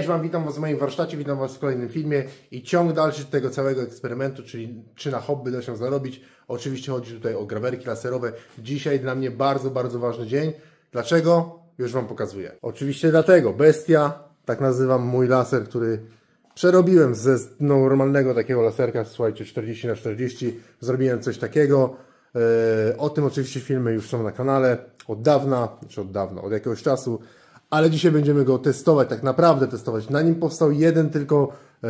Cześć Wam, witam Was w moim warsztacie, witam Was w kolejnym filmie i ciąg dalszy tego całego eksperymentu, czyli czy na hobby da się zarobić. Oczywiście chodzi tutaj o grawerki laserowe. Dzisiaj dla mnie bardzo, bardzo ważny dzień. Dlaczego? Już Wam pokazuję. Oczywiście dlatego, Bestia, tak nazywam mój laser, który przerobiłem ze normalnego takiego laserka, słuchajcie, 40 na 40 zrobiłem coś takiego. E, o tym oczywiście filmy już są na kanale od dawna, czy od dawna, od jakiegoś czasu ale dzisiaj będziemy go testować, tak naprawdę testować. Na nim powstał jeden tylko e,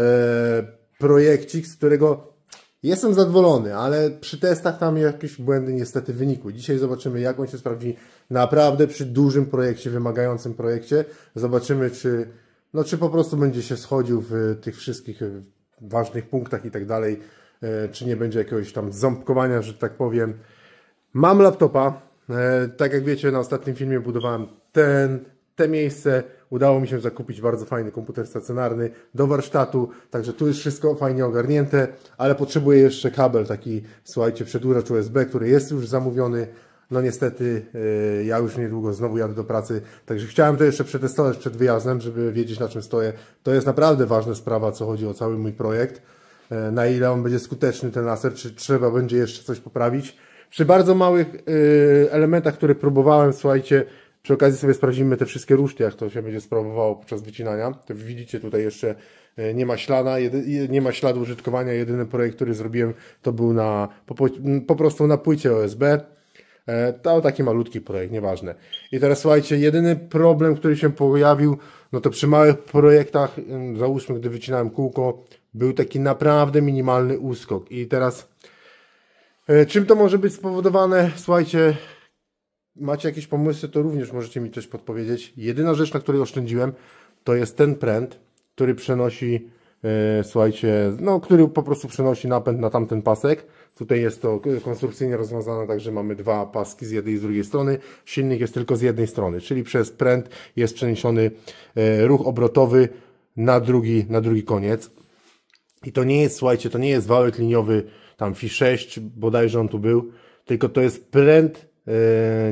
projekcik, z którego jestem zadowolony, ale przy testach tam jakieś błędy niestety wynikły. Dzisiaj zobaczymy, jak on się sprawdzi naprawdę przy dużym projekcie, wymagającym projekcie. Zobaczymy, czy, no, czy po prostu będzie się schodził w tych wszystkich e, ważnych punktach i tak dalej, e, czy nie będzie jakiegoś tam ząbkowania, że tak powiem. Mam laptopa, e, tak jak wiecie, na ostatnim filmie budowałem ten, te miejsce udało mi się zakupić bardzo fajny komputer stacjonarny do warsztatu, także tu jest wszystko fajnie ogarnięte, ale potrzebuję jeszcze kabel taki, słuchajcie, przedłużacz USB, który jest już zamówiony. No niestety yy, ja już niedługo znowu jadę do pracy, także chciałem to jeszcze przetestować przed wyjazdem, żeby wiedzieć na czym stoję. To jest naprawdę ważna sprawa, co chodzi o cały mój projekt. Yy, na ile on będzie skuteczny ten laser, czy trzeba będzie jeszcze coś poprawić. Przy bardzo małych yy, elementach, które próbowałem, słuchajcie, przy okazji sobie sprawdzimy te wszystkie ruszty, jak to się będzie sprawowało podczas wycinania. To widzicie tutaj jeszcze e, nie ma ślada, nie ma śladu użytkowania. Jedyny projekt, który zrobiłem, to był na, po, po prostu na płycie OSB. E, to taki malutki projekt, nieważne. I teraz słuchajcie, jedyny problem, który się pojawił, no to przy małych projektach, załóżmy, gdy wycinałem kółko, był taki naprawdę minimalny uskok. I teraz, e, czym to może być spowodowane? Słuchajcie, macie jakieś pomysły, to również możecie mi coś podpowiedzieć. Jedyna rzecz, na której oszczędziłem, to jest ten pręt, który przenosi, e, słuchajcie, no, który po prostu przenosi napęd na tamten pasek. Tutaj jest to konstrukcyjnie rozwiązane, także mamy dwa paski z jednej i z drugiej strony. Silnik jest tylko z jednej strony, czyli przez pręt jest przeniesiony e, ruch obrotowy na drugi, na drugi koniec. I to nie jest, słuchajcie, to nie jest wałek liniowy tam FI 6, bodajże on tu był, tylko to jest pręt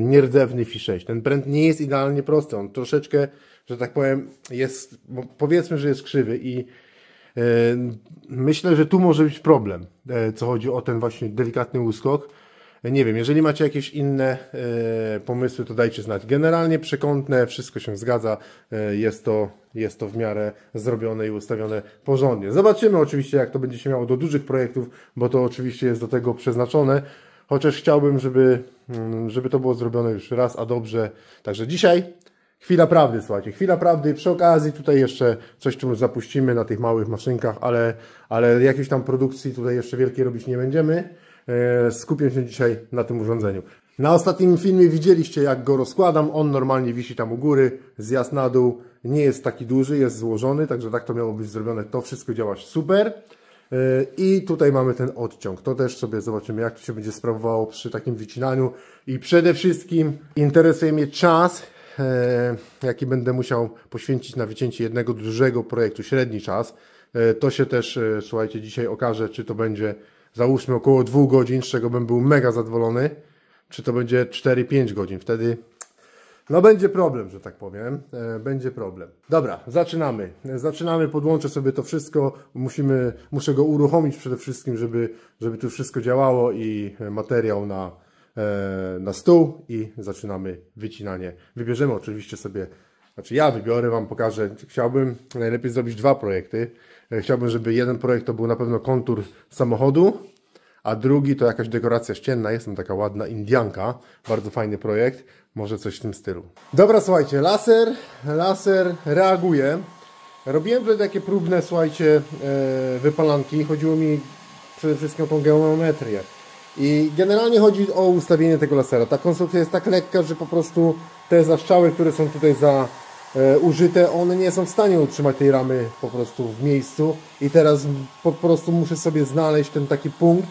nierdzewny Fi 6. Ten pręt nie jest idealnie prosty, on troszeczkę, że tak powiem, jest, powiedzmy, że jest krzywy i e, myślę, że tu może być problem, e, co chodzi o ten właśnie delikatny uskok. Nie wiem, jeżeli macie jakieś inne pomysły, to dajcie znać. Generalnie przekątne, wszystko się zgadza, jest to, jest to w miarę zrobione i ustawione porządnie. Zobaczymy oczywiście, jak to będzie się miało do dużych projektów, bo to oczywiście jest do tego przeznaczone. Chociaż chciałbym, żeby, mm, żeby to było zrobione już raz, a dobrze. Także dzisiaj chwila prawdy, słuchajcie, chwila prawdy. Przy okazji tutaj jeszcze coś tu zapuścimy na tych małych maszynkach, ale, ale jakiejś tam produkcji tutaj jeszcze wielkiej robić nie będziemy. E, skupię się dzisiaj na tym urządzeniu. Na ostatnim filmie widzieliście jak go rozkładam, on normalnie wisi tam u góry, zjazd na dół, nie jest taki duży, jest złożony, także tak to miało być zrobione, to wszystko działa super. E, I tutaj mamy ten odciąg. To też sobie zobaczymy, jak to się będzie sprawowało przy takim wycinaniu. I przede wszystkim interesuje mnie czas, e, jaki będę musiał poświęcić na wycięcie jednego dużego projektu, średni czas. E, to się też, słuchajcie, dzisiaj okaże, czy to będzie, załóżmy, około dwóch godzin, z czego bym był mega zadowolony, czy to będzie 4-5 godzin. Wtedy no będzie problem, że tak powiem. E, będzie problem. Dobra, zaczynamy. Zaczynamy, podłączę sobie to wszystko. Musimy, muszę go uruchomić przede wszystkim, żeby, żeby tu wszystko działało i materiał na, e, na stół i zaczynamy wycinanie. Wybierzemy oczywiście sobie, znaczy ja wybiorę, Wam pokażę. Chciałbym najlepiej zrobić dwa projekty. E, chciałbym, żeby jeden projekt to był na pewno kontur samochodu, a drugi to jakaś dekoracja ścienna. Jest tam taka ładna Indianka, bardzo fajny projekt. Może coś w tym stylu. Dobra, słuchajcie, laser, laser reaguje. Robiłem tutaj takie próbne, słuchajcie, e, wypalanki. Chodziło mi przede wszystkim o tą geometrię. I generalnie chodzi o ustawienie tego lasera. Ta konstrukcja jest tak lekka, że po prostu te zaszczały, które są tutaj za e, użyte, one nie są w stanie utrzymać tej ramy po prostu w miejscu. I teraz po prostu muszę sobie znaleźć ten taki punkt,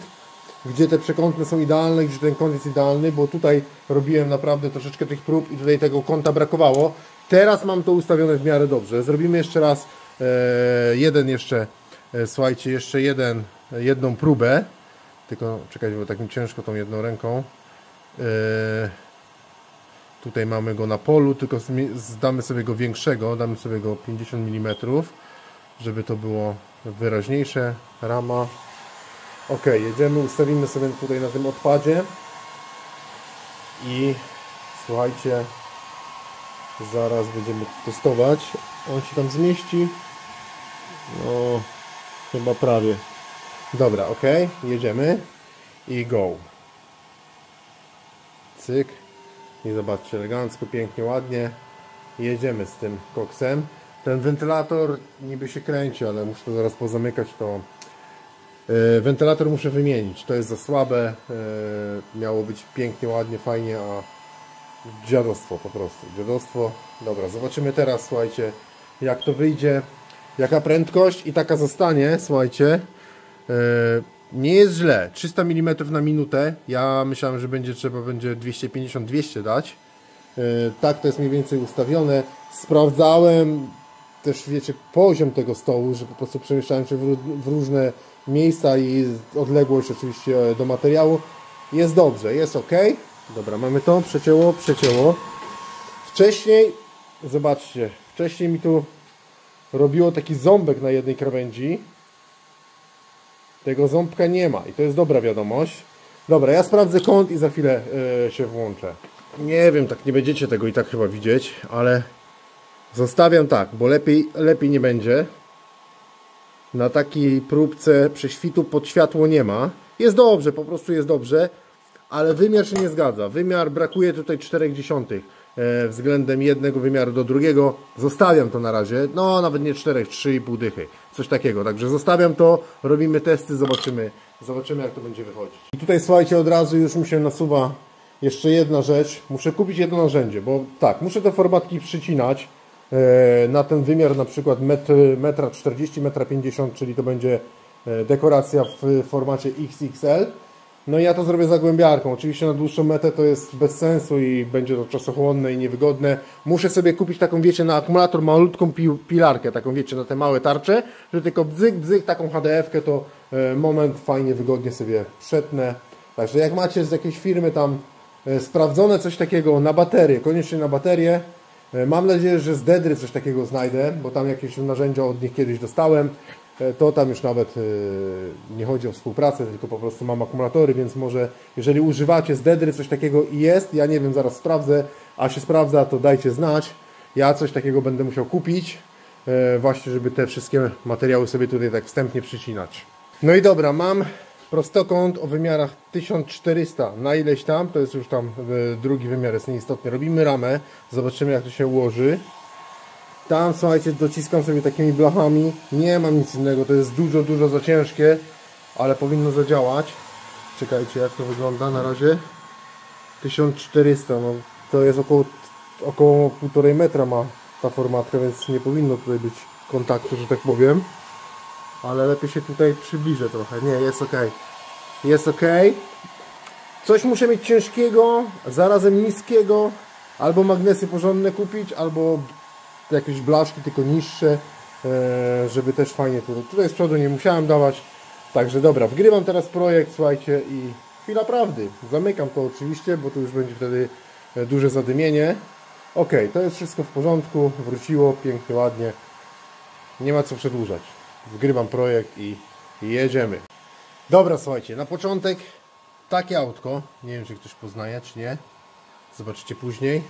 gdzie te przekątne są idealne, gdzie ten kąt jest idealny, bo tutaj robiłem naprawdę troszeczkę tych prób i tutaj tego kąta brakowało. Teraz mam to ustawione w miarę dobrze. Zrobimy jeszcze raz e, jeden jeszcze, e, słuchajcie, jeszcze jeden, jedną próbę. Tylko czekajcie, bo tak mi ciężko tą jedną ręką. E, Tutaj mamy go na polu, tylko zdamy sobie go większego, damy sobie go 50 mm, żeby to było wyraźniejsze. Rama. Ok, jedziemy, ustawimy sobie tutaj na tym odpadzie i słuchajcie, zaraz będziemy testować. On się tam zmieści. No, chyba prawie. Dobra, ok, jedziemy i go. Cyk. I zobaczcie, elegancko, pięknie, ładnie. Jedziemy z tym koksem. Ten wentylator niby się kręci, ale muszę to zaraz pozamykać, to wentylator muszę wymienić. To jest za słabe. Yy, miało być pięknie, ładnie, fajnie, a dziadostwo po prostu. Dziadostwo. Dobra, zobaczymy teraz, słuchajcie, jak to wyjdzie. Jaka prędkość i taka zostanie, słuchajcie. Yy, nie jest źle. 300 mm na minutę. Ja myślałem, że będzie trzeba będzie 250-200 dać. Tak to jest mniej więcej ustawione. Sprawdzałem też, wiecie, poziom tego stołu, że po prostu przemieszczałem się w różne miejsca i odległość oczywiście do materiału. Jest dobrze, jest ok. Dobra, mamy to. Przecięło, przecięło. Wcześniej, zobaczcie, wcześniej mi tu robiło taki ząbek na jednej krawędzi tego ząbka nie ma i to jest dobra wiadomość. Dobra, ja sprawdzę kąt i za chwilę yy, się włączę. Nie wiem, tak nie będziecie tego i tak chyba widzieć, ale zostawiam tak, bo lepiej, lepiej nie będzie. Na takiej próbce prześwitu pod światło nie ma. Jest dobrze, po prostu jest dobrze, ale wymiar się nie zgadza. Wymiar brakuje tutaj 0,4 e, względem jednego wymiaru do drugiego. Zostawiam to na razie, no nawet nie 4, 3,5 dychy coś takiego. Także zostawiam to, robimy testy, zobaczymy, zobaczymy jak to będzie wychodzić. I tutaj słuchajcie, od razu już mi się nasuwa jeszcze jedna rzecz. Muszę kupić jedno narzędzie, bo tak, muszę te formatki przycinać na ten wymiar na przykład 1,40 m, 1,50 m, czyli to będzie e, dekoracja w formacie XXL. No i ja to zrobię zagłębiarką. Oczywiście na dłuższą metę to jest bez sensu i będzie to czasochłonne i niewygodne. Muszę sobie kupić taką, wiecie, na akumulator malutką pilarkę, taką, wiecie, na te małe tarcze, że tylko bzyk, bzyk, taką HDF-kę to e, moment fajnie, wygodnie sobie przetnę. Także jak macie z jakiejś firmy tam e, sprawdzone coś takiego na baterię, koniecznie na baterię, e, Mam nadzieję, że z Dedry coś takiego znajdę, bo tam jakieś narzędzia od nich kiedyś dostałem. E, to tam już nawet e, nie chodzi o współpracę, tylko po prostu mam akumulatory, więc może jeżeli używacie z Dedry coś takiego i jest, ja nie wiem, zaraz sprawdzę, a się sprawdza, to dajcie znać. Ja coś takiego będę musiał kupić, e, właśnie żeby te wszystkie materiały sobie tutaj tak wstępnie przycinać. No i dobra, mam prostokąt o wymiarach 1400 na ileś tam, to jest już tam drugi wymiar, jest nieistotny. Robimy ramę, zobaczymy jak to się ułoży. Tam, słuchajcie, dociskam sobie takimi blachami. Nie mam nic innego, to jest dużo, dużo za ciężkie, ale powinno zadziałać. Czekajcie, jak to wygląda na razie. 1400, no to jest około, około 1,5 metra ma ta formatka, więc nie powinno tutaj być kontaktu, że tak powiem. Ale lepiej się tutaj przybliżę trochę. Nie, jest ok. Jest ok. Coś muszę mieć ciężkiego, zarazem niskiego, albo magnesy porządne kupić, albo jakieś blaszki, tylko niższe, e, żeby też fajnie tutaj, tutaj z przodu nie musiałem dawać. Także dobra, wgrywam teraz projekt, słuchajcie i chwila prawdy. Zamykam to oczywiście, bo tu już będzie wtedy e, duże zadymienie. Ok, to jest wszystko w porządku, wróciło pięknie, ładnie. Nie ma co przedłużać. Wgrywam projekt i jedziemy. Dobra, słuchajcie, na początek takie autko. Nie wiem, czy ktoś poznaje, czy nie. Zobaczycie później.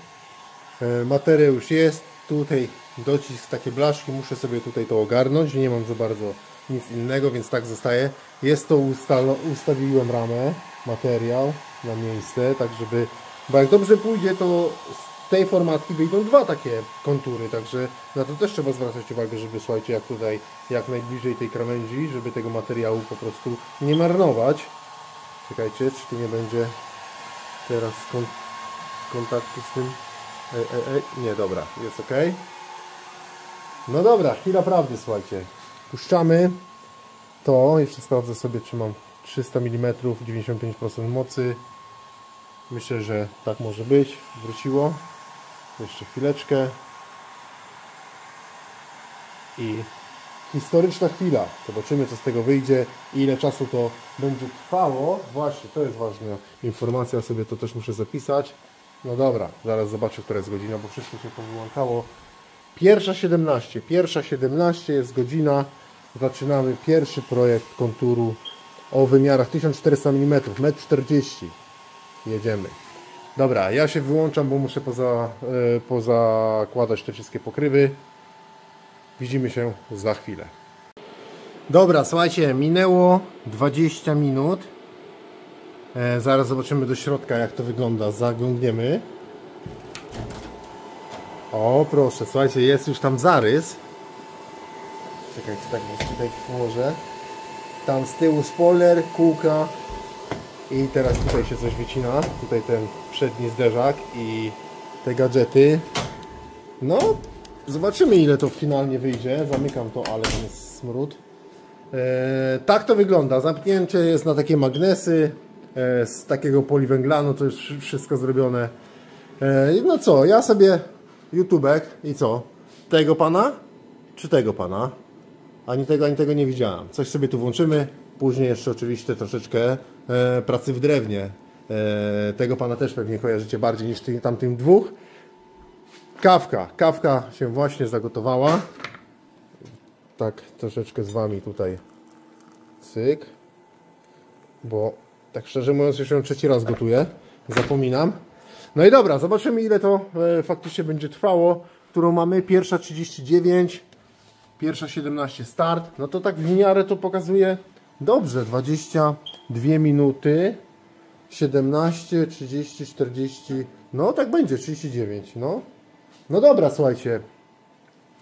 E, materiał już jest, tutaj docisk, takie blaszki, muszę sobie tutaj to ogarnąć, nie mam za bardzo nic innego, więc tak zostaje. Jest to, ustawiłem ramę, materiał na miejsce, tak żeby, bo jak dobrze pójdzie, to tej formatki wyjdą dwa takie kontury, także na to też trzeba zwracać uwagę, żeby słuchajcie, jak tutaj, jak najbliżej tej krawędzi, żeby tego materiału po prostu nie marnować. Czekajcie, czy tu nie będzie teraz kontaktu z tym Ej, ej, ej. Nie, dobra, jest ok. No dobra, chwila prawdy, słuchajcie. Puszczamy to. Jeszcze sprawdzę sobie, czy mam 300 mm, 95% mocy. Myślę, że tak może być. Wróciło. Jeszcze chwileczkę. I historyczna chwila. Zobaczymy, co z tego wyjdzie i ile czasu to będzie trwało. Właśnie, to jest ważna informacja. Sobie to też muszę zapisać. No dobra, zaraz zobaczę, która jest godzina, bo wszystko się powyłączało. Pierwsza 17, pierwsza 17 jest godzina. Zaczynamy pierwszy projekt konturu o wymiarach 1400 mm, 1,40 m. Jedziemy. Dobra, ja się wyłączam, bo muszę poza, yy, pozakładać te wszystkie pokrywy. Widzimy się za chwilę. Dobra, słuchajcie, minęło 20 minut. E, zaraz zobaczymy do środka, jak to wygląda. Zaglądniemy. O, proszę, słuchajcie, jest już tam zarys. Czekajcie, tak tutaj położę. Tam z tyłu spoiler, kółka i teraz tutaj się coś wycina. Tutaj ten przedni zderzak i te gadżety. No, zobaczymy ile to finalnie wyjdzie. Zamykam to, ale jest smród. Eee, tak to wygląda. Zamknięcie jest na takie magnesy. E, z takiego poliwęglanu, to już wszystko zrobione. E, no co, ja sobie YouTubek i co? Tego pana? Czy tego pana? Ani tego, ani tego nie widziałem. Coś sobie tu włączymy. Później jeszcze oczywiście troszeczkę e, pracy w drewnie. E, tego pana też pewnie kojarzycie bardziej niż ty, tamtym dwóch. Kawka. Kawka się właśnie zagotowała. Tak troszeczkę z wami tutaj cyk. Bo tak szczerze mówiąc, już ją trzeci raz gotuję. Zapominam. No i dobra, zobaczymy ile to e, faktycznie będzie trwało. Którą mamy? Pierwsza 39, pierwsza 17 start. No to tak w miarę to pokazuje dobrze. 22 minuty, 17, 30, 40, no tak będzie, 39, no. No dobra, słuchajcie.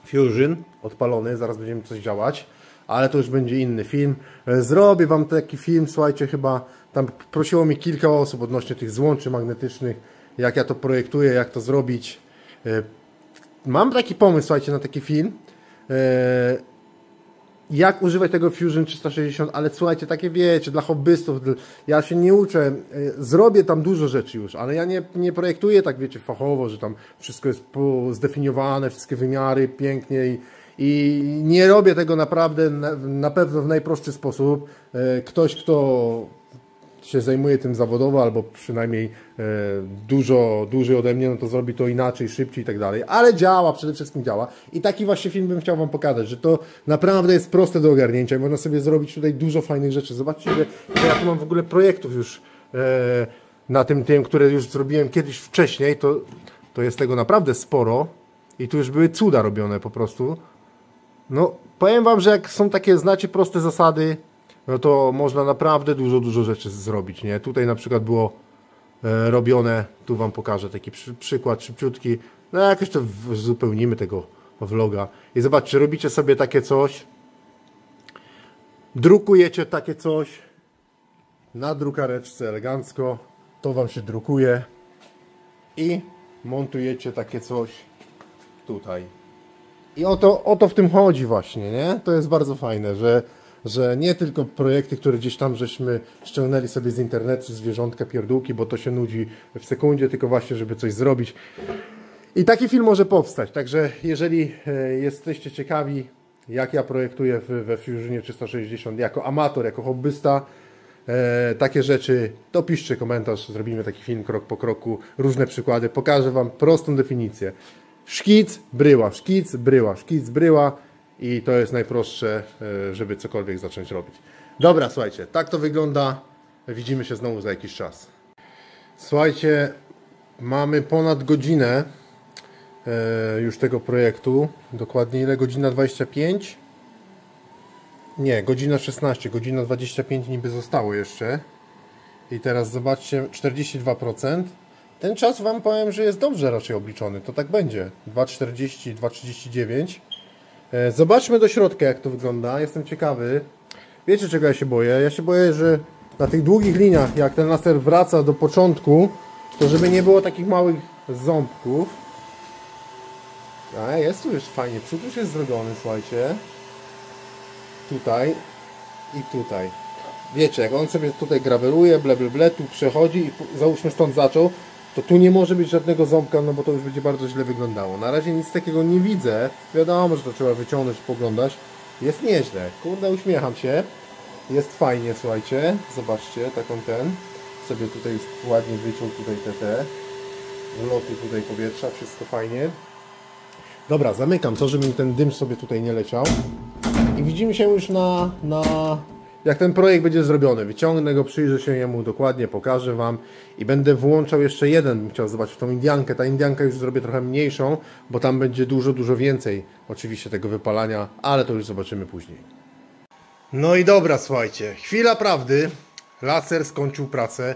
Fusion odpalony, zaraz będziemy coś działać ale to już będzie inny film. E, zrobię Wam taki film, słuchajcie, chyba tam prosiło mi kilka osób odnośnie tych złączy magnetycznych, jak ja to projektuję, jak to zrobić. E, mam taki pomysł, słuchajcie, na taki film. E, jak używać tego Fusion 360, ale słuchajcie, takie wiecie, dla hobbystów, ja się nie uczę, zrobię tam dużo rzeczy już, ale ja nie, nie projektuję tak, wiecie, fachowo, że tam wszystko jest zdefiniowane, wszystkie wymiary pięknie i i nie robię tego naprawdę na, na pewno w najprostszy sposób. E, ktoś, kto się zajmuje tym zawodowo, albo przynajmniej e, dużo dłużej ode mnie, no to zrobi to inaczej, szybciej i tak dalej. Ale działa, przede wszystkim działa. I taki właśnie film bym chciał Wam pokazać, że to naprawdę jest proste do ogarnięcia i można sobie zrobić tutaj dużo fajnych rzeczy. Zobaczcie, że ja tu mam w ogóle projektów już e, na tym tym, które już zrobiłem kiedyś wcześniej, to, to jest tego naprawdę sporo i tu już były cuda robione po prostu. No, powiem Wam, że jak są takie, znacie, proste zasady, no to można naprawdę dużo, dużo rzeczy zrobić, nie? Tutaj na przykład było e, robione, tu Wam pokażę taki przy, przykład szybciutki, no jak jeszcze zupełnimy tego vloga. I zobaczcie, robicie sobie takie coś, drukujecie takie coś? Na drukareczce elegancko, to Wam się drukuje. I montujecie takie coś tutaj. I o to, o to w tym chodzi właśnie, nie? To jest bardzo fajne, że, że nie tylko projekty, które gdzieś tam żeśmy ściągnęli sobie z internetu, zwierzątka, pierdółki, bo to się nudzi w sekundzie, tylko właśnie, żeby coś zrobić. I taki film może powstać, także jeżeli e, jesteście ciekawi, jak ja projektuję we Fusionie 360 jako amator, jako hobbysta, e, takie rzeczy, to piszcie komentarz, zrobimy taki film krok po kroku, różne przykłady, pokażę Wam prostą definicję. Szkic, bryła, szkic, bryła, szkic, bryła i to jest najprostsze, e, żeby cokolwiek zacząć robić. Dobra, słuchajcie, tak to wygląda. Widzimy się znowu za jakiś czas. Słuchajcie, mamy ponad godzinę e, już tego projektu. Dokładnie ile? Godzina 25? Nie, godzina 16, godzina 25 niby zostało jeszcze. I teraz zobaczcie, 42%. Ten czas Wam powiem, że jest dobrze raczej obliczony. To tak będzie. 2,40, 2,39. E, zobaczmy do środka, jak to wygląda. Jestem ciekawy. Wiecie, czego ja się boję? Ja się boję, że na tych długich liniach, jak ten laser wraca do początku, to żeby nie było takich małych ząbków. A, jest tu już fajnie. Przód już jest zrobiony, słuchajcie. Tutaj i tutaj. Wiecie, jak on sobie tutaj graweruje, ble, ble, ble, tu przechodzi i załóżmy stąd zaczął, to tu nie może być żadnego ząbka, no bo to już będzie bardzo źle wyglądało. Na razie nic takiego nie widzę. Wiadomo, że to trzeba wyciągnąć, poglądać. Jest nieźle. Kurde, uśmiecham się. Jest fajnie, słuchajcie. Zobaczcie, taką ten. Sobie tutaj już ładnie wyciął tutaj te te. wloty tutaj powietrza, wszystko fajnie. Dobra, zamykam to, żeby mi ten dym sobie tutaj nie leciał. I widzimy się już na, na jak ten projekt będzie zrobiony. Wyciągnę go, przyjrzę się jemu dokładnie, pokażę Wam i będę włączał jeszcze jeden, bym chciał zobaczyć tą Indiankę. Ta Indianka już zrobię trochę mniejszą, bo tam będzie dużo, dużo więcej oczywiście tego wypalania, ale to już zobaczymy później. No i dobra, słuchajcie, chwila prawdy. Laser skończył pracę.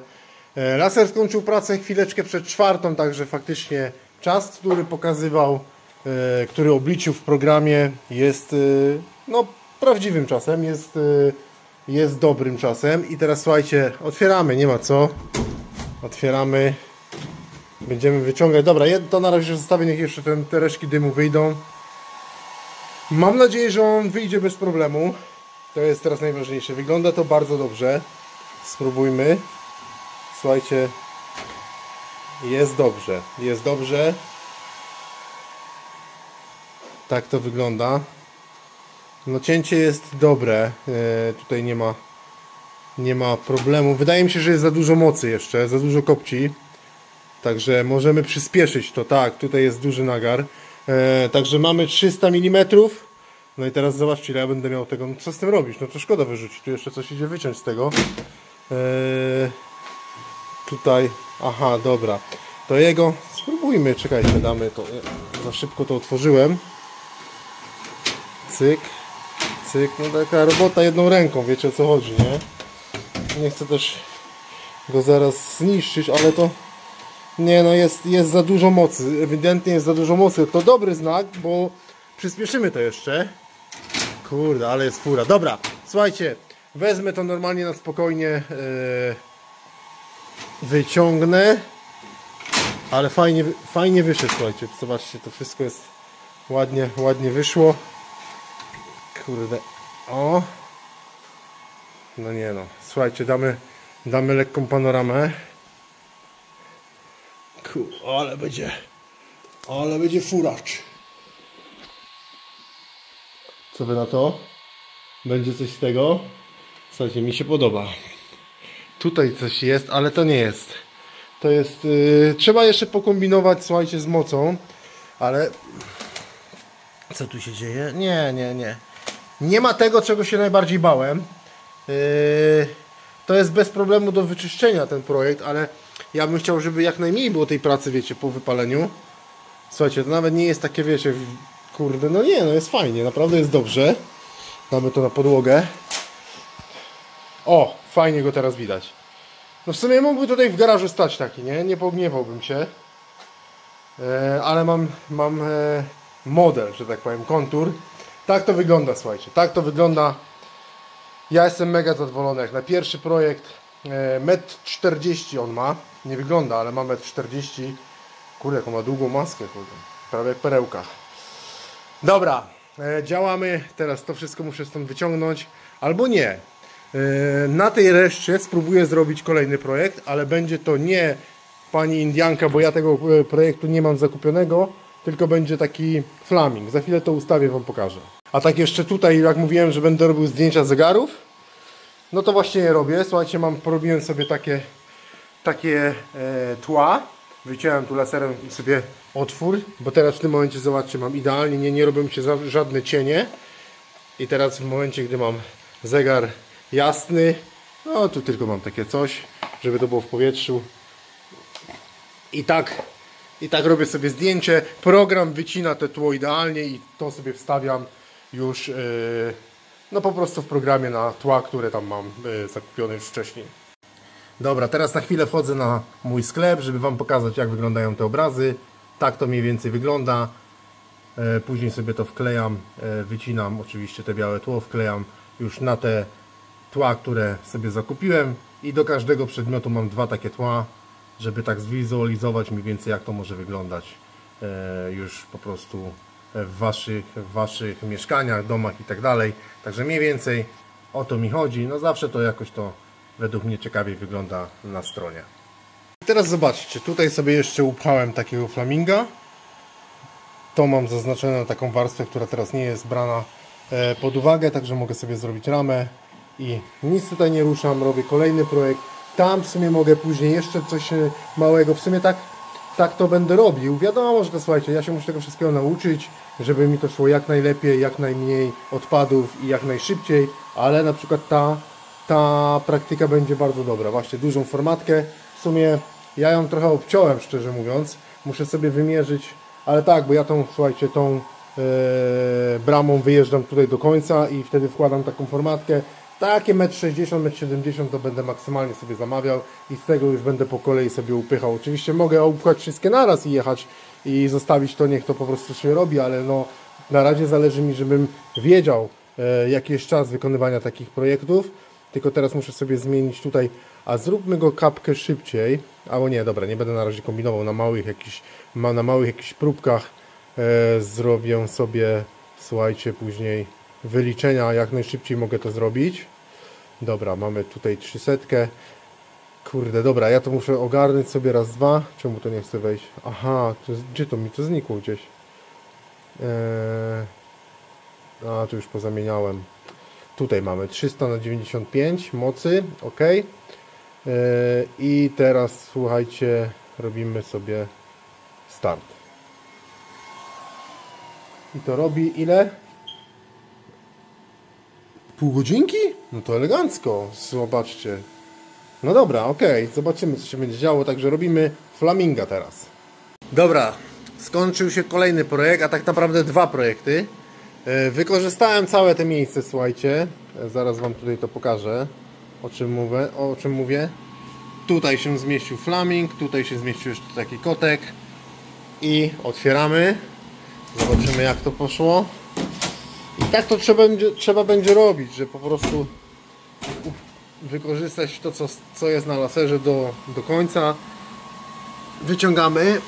E, Laser skończył pracę chwileczkę przed czwartą, także faktycznie czas, który pokazywał, e, który obliczył w programie jest e, no, prawdziwym czasem, jest, jest dobrym czasem. I teraz słuchajcie, otwieramy, nie ma co. Otwieramy. Będziemy wyciągać. Dobra, to na razie zostawię, niech jeszcze te reszki dymu wyjdą. Mam nadzieję, że on wyjdzie bez problemu. To jest teraz najważniejsze. Wygląda to bardzo dobrze. Spróbujmy. Słuchajcie, jest dobrze. Jest dobrze. Tak to wygląda. No cięcie jest dobre. E, tutaj nie ma nie ma problemu. Wydaje mi się, że jest za dużo mocy jeszcze, za dużo kopci. Także możemy przyspieszyć to. Tak, tutaj jest duży nagar. E, także mamy 300 mm. No i teraz zobaczcie, ile ja będę miał tego. No co z tym robić? No to szkoda wyrzucić. Tu jeszcze coś idzie wyciąć z tego. E, tutaj. Aha, dobra. To jego. Spróbujmy. Czekajcie, damy to. Za szybko to otworzyłem. Cyk. Cyk. No taka robota jedną ręką. Wiecie o co chodzi, nie? Nie chcę też go zaraz zniszczyć, ale to nie no, jest, jest za dużo mocy. Ewidentnie jest za dużo mocy. To dobry znak, bo przyspieszymy to jeszcze. Kurde, ale jest fura. Dobra, słuchajcie, wezmę to normalnie na spokojnie. Yy, wyciągnę. Ale fajnie, fajnie wyszedł, słuchajcie. Zobaczcie, to wszystko jest ładnie, ładnie wyszło. Kurde. O. No nie no. Słuchajcie, damy, damy lekką panoramę. Ku, ale będzie, ale będzie furacz. Co wy na to? Będzie coś z tego? Słuchajcie, mi się podoba. Tutaj coś jest, ale to nie jest. To jest... Yy, trzeba jeszcze pokombinować, słuchajcie, z mocą. Ale... Co tu się dzieje? Nie, nie, nie. Nie ma tego, czego się najbardziej bałem. Yy, to jest bez problemu do wyczyszczenia ten projekt, ale ja bym chciał, żeby jak najmniej było tej pracy, wiecie, po wypaleniu. Słuchajcie, to nawet nie jest takie, wiecie, kurde, no nie, no jest fajnie, naprawdę jest dobrze. Damy to na podłogę. O, fajnie go teraz widać. No w sumie mógłby tutaj w garażu stać taki, nie? Nie pogniewałbym się. E, ale mam, mam e, model, że tak powiem, kontur. Tak to wygląda, słuchajcie. Tak to wygląda. Ja jestem mega zadowolony. Jak na pierwszy projekt e, 1,40 m on ma. Nie wygląda, ale ma 1,40 m. Kurde, jaką ma długą maskę, kurde. Prawie jak perełka. Dobra, e, działamy. Teraz to wszystko muszę stąd wyciągnąć. Albo nie. E, na tej reszcie spróbuję zrobić kolejny projekt, ale będzie to nie pani Indianka, bo ja tego projektu nie mam zakupionego, tylko będzie taki flaming. Za chwilę to ustawię, Wam pokażę. A tak jeszcze tutaj, jak mówiłem, że będę robił zdjęcia zegarów, no to właśnie je robię. Słuchajcie, mam, porobiłem sobie takie, takie e, tła. Wyciąłem tu laserem sobie otwór, bo teraz w tym momencie, zobaczcie, mam idealnie, nie, nie robią się żadne cienie. I teraz w momencie, gdy mam zegar jasny, no tu tylko mam takie coś, żeby to było w powietrzu. I tak, i tak robię sobie zdjęcie. Program wycina te tło idealnie i to sobie wstawiam już yy, no po prostu w programie na tła, które tam mam yy, zakupione już wcześniej. Dobra, teraz na chwilę wchodzę na mój sklep, żeby Wam pokazać jak wyglądają te obrazy. Tak to mniej więcej wygląda. Yy, później sobie to wklejam, wycinam oczywiście te białe tło, wklejam już na te tła, które sobie zakupiłem i do każdego przedmiotu mam dwa takie tła, żeby tak zwizualizować mniej więcej jak to może wyglądać już po prostu w waszych, w waszych mieszkaniach, domach i tak dalej. Także mniej więcej o to mi chodzi. No zawsze to jakoś to według mnie ciekawiej wygląda na stronie. Teraz zobaczcie, tutaj sobie jeszcze upchałem takiego flaminga. To mam zaznaczone na taką warstwę, która teraz nie jest brana e, pod uwagę, także mogę sobie zrobić ramę i nic tutaj nie ruszam, robię kolejny projekt. Tam w sumie mogę później jeszcze coś e, małego, w sumie tak tak to będę robił. Wiadomo, że to słuchajcie, ja się muszę tego wszystkiego nauczyć, żeby mi to szło jak najlepiej, jak najmniej odpadów i jak najszybciej, ale na przykład ta, ta praktyka będzie bardzo dobra. Właśnie dużą formatkę. W sumie ja ją trochę obciąłem, szczerze mówiąc. Muszę sobie wymierzyć, ale tak, bo ja tą, słuchajcie, tą e, bramą wyjeżdżam tutaj do końca i wtedy wkładam taką formatkę. Takie 1,60 m, 1,70 m to będę maksymalnie sobie zamawiał i z tego już będę po kolei sobie upychał. Oczywiście mogę upchać wszystkie naraz i jechać i zostawić to, niech to po prostu się robi, ale no na razie zależy mi, żebym wiedział e, jaki jest czas wykonywania takich projektów. Tylko teraz muszę sobie zmienić tutaj, a zróbmy go kapkę szybciej. Albo nie, dobra, nie będę na razie kombinował na małych jakichś, na małych jakichś próbkach. E, zrobię sobie, słuchajcie, później wyliczenia, jak najszybciej mogę to zrobić. Dobra, mamy tutaj 300. Kurde, dobra, ja to muszę ogarnąć sobie raz, dwa. Czemu to nie chce wejść? Aha, to, gdzie to mi to znikło gdzieś? Eee... A, tu już pozamieniałem. Tutaj mamy 300 na 95 mocy, ok. Eee, I teraz słuchajcie, robimy sobie start. I to robi ile? Pół godzinki? No to elegancko, zobaczcie. No dobra, ok, zobaczymy co się będzie działo, także robimy flaminga teraz. Dobra, skończył się kolejny projekt, a tak naprawdę dwa projekty. E, wykorzystałem całe te miejsce, słuchajcie. E, zaraz Wam tutaj to pokażę, o czym mówię. O czym mówię. Tutaj się zmieścił flaming, tutaj się zmieścił jeszcze taki kotek. I otwieramy. Zobaczymy jak to poszło. I tak to trzeba będzie, trzeba będzie robić, że po prostu wykorzystać to, co, co jest na laserze do, do końca. Wyciągamy,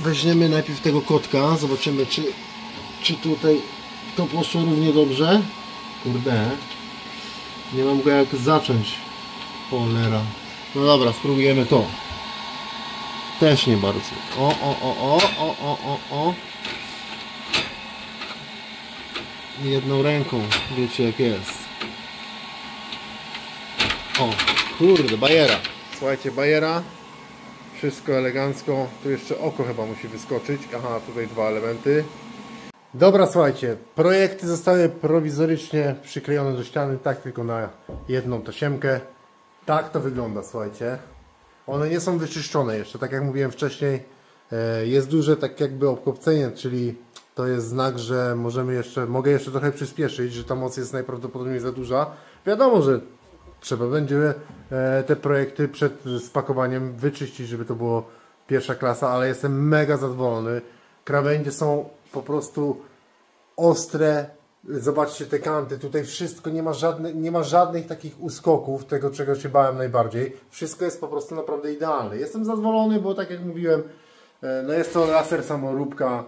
weźmiemy najpierw tego kotka, zobaczymy, czy, czy tutaj to poszło równie dobrze. Kurde, nie mam go jak zacząć. Cholera. No dobra, spróbujemy to. Też nie bardzo. O, o, o, o, o, o, o, o. Jedną ręką, wiecie jak jest. O, kurde, bajera. Słuchajcie, bajera. Wszystko elegancko. Tu jeszcze oko chyba musi wyskoczyć. Aha, tutaj dwa elementy. Dobra, słuchajcie. Projekty zostały prowizorycznie przyklejone do ściany, tak tylko na jedną tasiemkę. Tak to wygląda, słuchajcie. One nie są wyczyszczone jeszcze, tak jak mówiłem wcześniej. E, jest duże tak jakby obkopcenie, czyli to jest znak, że możemy jeszcze, mogę jeszcze trochę przyspieszyć, że ta moc jest najprawdopodobniej za duża. Wiadomo, że trzeba będzie e, te projekty przed spakowaniem wyczyścić, żeby to było pierwsza klasa, ale jestem mega zadowolony. Krawędzie są po prostu ostre. Zobaczcie te kanty, tutaj wszystko, nie ma, żadne, nie ma żadnych takich uskoków, tego czego się bałem najbardziej. Wszystko jest po prostu naprawdę idealne. Jestem zadowolony, bo tak jak mówiłem, e, no jest to laser samoróbka,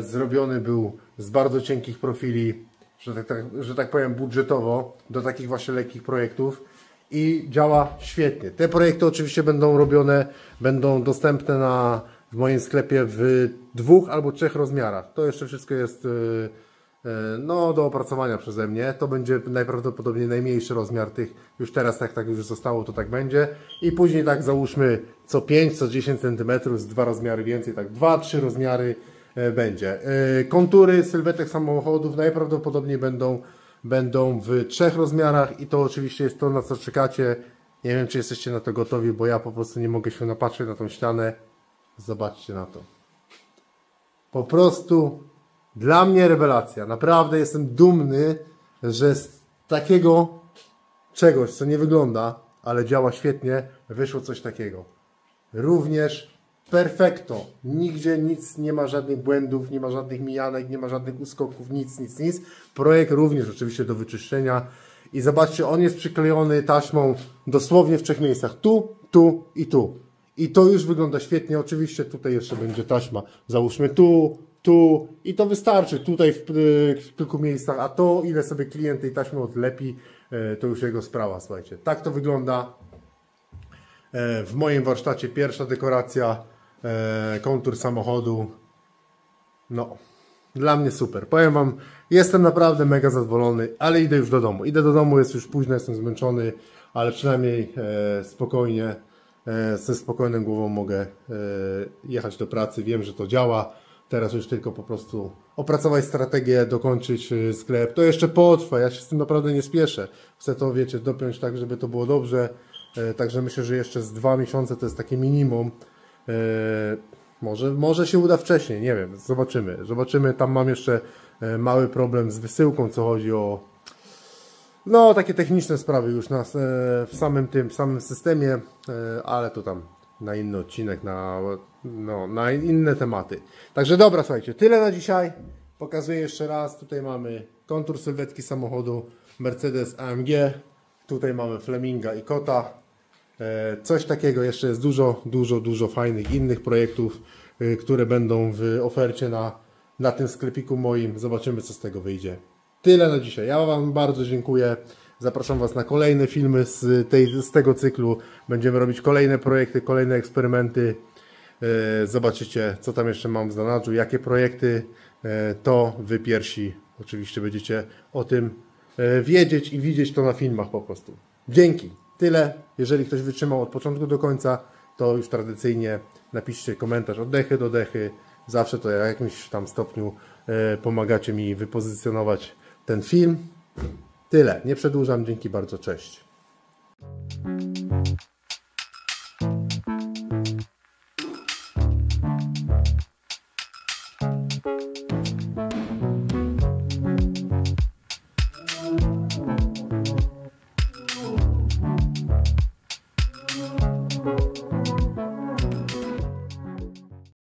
zrobiony był z bardzo cienkich profili, że tak, tak, że tak powiem budżetowo, do takich właśnie lekkich projektów i działa świetnie. Te projekty oczywiście będą robione, będą dostępne na, w moim sklepie w dwóch albo trzech rozmiarach. To jeszcze wszystko jest yy, no, do opracowania przeze mnie. To będzie najprawdopodobniej najmniejszy rozmiar tych. Już teraz tak, tak już zostało, to tak będzie. I później tak załóżmy co 5, co 10 cm z dwa rozmiary więcej, tak 2-3 rozmiary e, będzie. E, kontury sylwetek samochodów najprawdopodobniej będą, będą w trzech rozmiarach i to oczywiście jest to, na co czekacie. Nie wiem, czy jesteście na to gotowi, bo ja po prostu nie mogę się napatrzeć na tą ścianę. Zobaczcie na to. Po prostu dla mnie rewelacja. Naprawdę jestem dumny, że z takiego czegoś, co nie wygląda, ale działa świetnie, wyszło coś takiego. Również perfekto. Nigdzie nic, nie ma żadnych błędów, nie ma żadnych mijanek, nie ma żadnych uskoków, nic, nic, nic. Projekt również oczywiście do wyczyszczenia. I zobaczcie, on jest przyklejony taśmą dosłownie w trzech miejscach. Tu, tu i tu. I to już wygląda świetnie. Oczywiście tutaj jeszcze będzie taśma. Załóżmy tu, tu i to wystarczy. Tutaj w, w kilku miejscach, a to ile sobie klient tej taśmy odlepi, e, to już jego sprawa, słuchajcie. Tak to wygląda e, w moim warsztacie. Pierwsza dekoracja, kontur samochodu. No, dla mnie super. Powiem Wam, jestem naprawdę mega zadowolony, ale idę już do domu. Idę do domu, jest już późno, jestem zmęczony, ale przynajmniej spokojnie e, ze spokojną głową mogę e, jechać do pracy. Wiem, że to działa. Teraz już tylko po prostu opracować strategię, dokończyć e, sklep. To jeszcze potrwa, ja się z tym naprawdę nie spieszę. Chcę to, wiecie, dopiąć tak, żeby to było dobrze. E, Także myślę, że jeszcze z dwa miesiące to jest takie minimum. E, Może, może się uda wcześniej, nie wiem, zobaczymy. Zobaczymy, tam mam jeszcze e, mały problem z wysyłką, co chodzi o no, takie techniczne sprawy już na, e, w samym tym, w samym systemie, e, ale to tam na inny odcinek, na, no, na inne tematy. Także dobra, słuchajcie, tyle na dzisiaj. Pokazuję jeszcze raz. Tutaj mamy kontur sylwetki samochodu Mercedes AMG. Tutaj mamy Fleminga i Kota. E, Coś takiego jeszcze jest dużo, dużo, dużo fajnych innych projektów, e, które będą w ofercie na, na tym sklepiku moim. Zobaczymy, co z tego wyjdzie. Tyle na dzisiaj. Ja Wam bardzo dziękuję. Zapraszam Was na kolejne filmy z, tej, z tego cyklu. Będziemy robić kolejne projekty, kolejne eksperymenty. E, Zobaczycie, co tam jeszcze mam w zanadrzu, jakie projekty. To Wy pierwsi oczywiście będziecie o tym wiedzieć i widzieć to na filmach po prostu. Dzięki. Tyle. Jeżeli ktoś wytrzymał od początku do końca, to już tradycyjnie napiszcie komentarz od dechy do dechy. Zawsze to w jakimś tam stopniu e, pomagacie mi wypozycjonować ten film. Tyle. Nie przedłużam. Dzięki bardzo. Cześć.